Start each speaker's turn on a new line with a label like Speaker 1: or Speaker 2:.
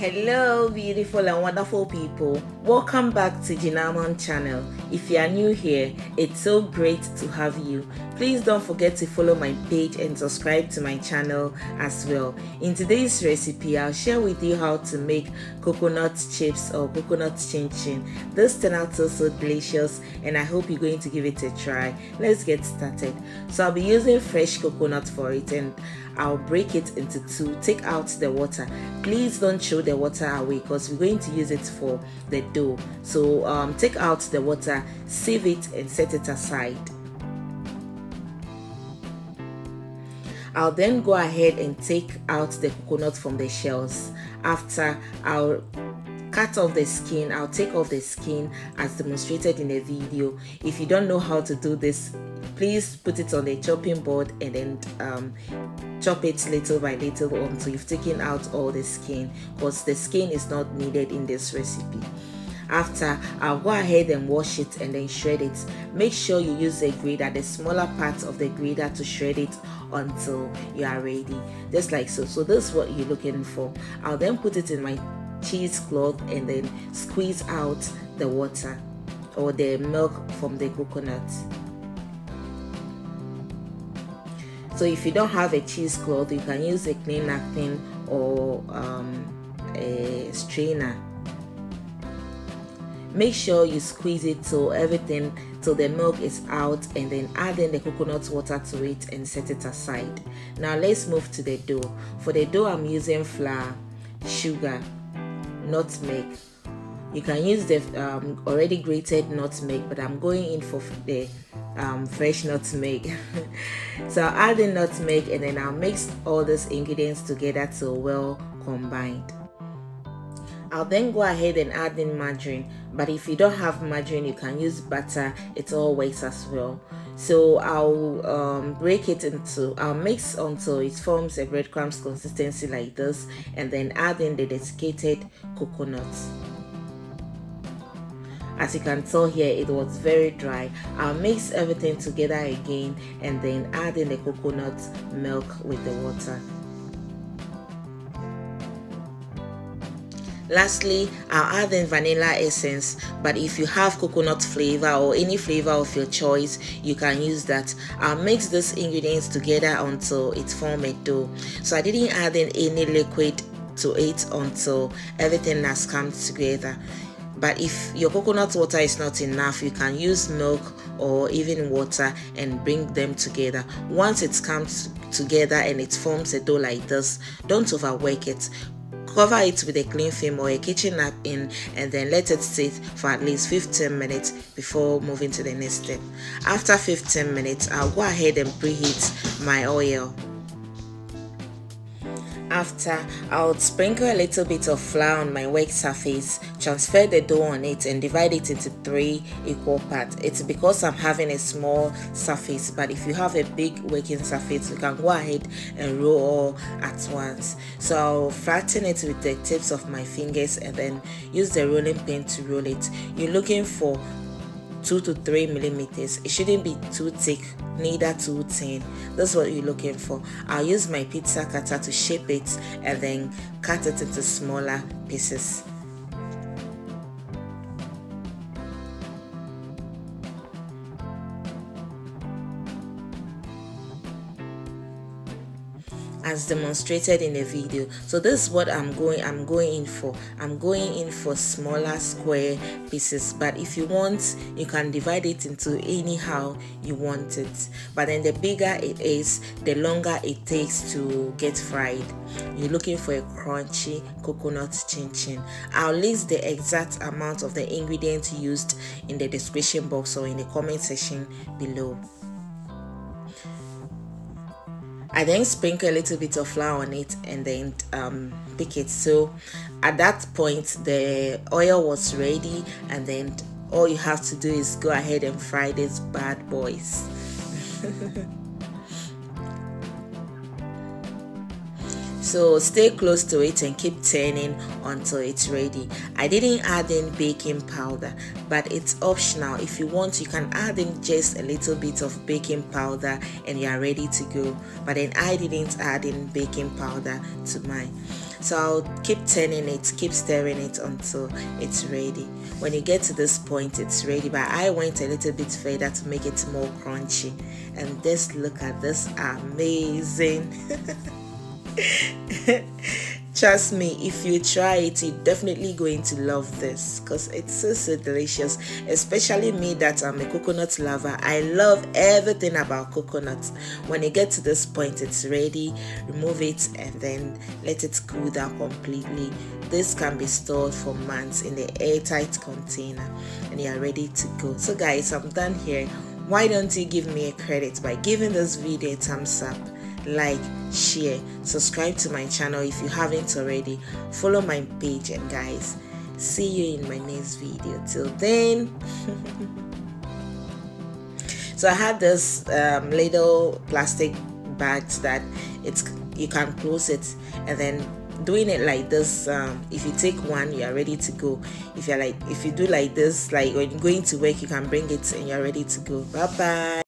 Speaker 1: Hello, beautiful and wonderful people. Welcome back to Gina Amon channel. If you are new here, it's so great to have you. Please don't forget to follow my page and subscribe to my channel as well. In today's recipe, I'll share with you how to make coconut chips or coconut chin chin. This turned out so so delicious and I hope you're going to give it a try. Let's get started. So I'll be using fresh coconut for it and I'll break it into two. Take out the water. Please don't show the water away because we're going to use it for the dough. So um, take out the water, sieve it and set it aside. I'll then go ahead and take out the coconut from the shells. After I'll cut off the skin i'll take off the skin as demonstrated in the video if you don't know how to do this please put it on a chopping board and then um, chop it little by little until you've taken out all the skin because the skin is not needed in this recipe. After I'll go ahead and wash it and then shred it. Make sure you use a grater the smaller part of the grater to shred it until you are ready just like so. So this is what you're looking for. I'll then put it in my cheesecloth and then squeeze out the water or the milk from the coconut so if you don't have a cheesecloth you can use a clean napkin or um, a strainer. Make sure you squeeze it till everything till the milk is out and then add in the coconut water to it and set it aside. Now let's move to the dough. For the dough i'm using flour sugar nutmeg. You can use the um, already grated nutmeg but i'm going in for the um, fresh nutmeg so i'll add the nutmeg and then i'll mix all these ingredients together till well combined. I'll then go ahead and add in margarine but if you don't have margarine you can use butter. It all works as well. So I'll um, break it into I'll mix until it forms a breadcrumbs consistency like this and then add in the desiccated coconuts as you can tell here it was very dry I'll mix everything together again and then add in the coconut milk with the water Lastly, I'll add in vanilla essence, but if you have coconut flavor or any flavor of your choice, you can use that. I'll mix these ingredients together until it forms a dough. So I didn't add in any liquid to it until everything has come together but if your coconut water is not enough you can use milk or even water and bring them together. Once it comes together and it forms a dough like this don't overwork it. Cover it with a clean film or a kitchen napkin and then let it sit for at least 15 minutes before moving to the next step. After 15 minutes i'll go ahead and preheat my oil after, I'll sprinkle a little bit of flour on my work surface, transfer the dough on it and divide it into three equal parts. It's because I'm having a small surface, but if you have a big working surface, you can go ahead and roll all at once. So I'll flatten it with the tips of my fingers and then use the rolling pin to roll it. You're looking for 2 to 3 millimeters. It shouldn't be too thick neither too thin. That's what you're looking for. I'll use my pizza cutter to shape it and then cut it into smaller pieces as mm. demonstrated in the video. So this is what i'm going i'm going in for. I'm going in for smaller square pieces. But if you want you can divide it into anyhow you want it. But then the bigger it is the longer it takes to get fried. You're looking for a crunchy coconut chin chin i'll list the exact amount of the ingredients used in the description box or in the comment section below I then sprinkle a little bit of flour on it and then um, pick it. So at that point, the oil was ready, and then all you have to do is go ahead and fry these bad boys. so stay close to it and keep turning until it's ready. I didn't add in baking powder but it's optional. If you want you can add in just a little bit of baking powder and you are ready to go. But then i didn't add in baking powder to mine. So I'll keep turning it keep stirring it until it's ready. When you get to this point it's ready. But I went a little bit further to make it more crunchy. And just look at this amazing trust me if you try it you're definitely going to love this because it's so so delicious. Especially me that i'm a coconut lover i love everything about coconuts. when you get to this point it's ready remove it and then let it cool down completely. This can be stored for months in the airtight container and you're ready to go. So guys i'm done here. Why don't you give me a credit by giving this video a thumbs up like share subscribe to my channel if you haven't already. Follow my page and guys see you in my next video. Till then so i had this um, little plastic bags that it's you can close it and then doing it like this um, if you take one you are ready to go. If you're like if you do like this like when going to work you can bring it and you're ready to go. Bye bye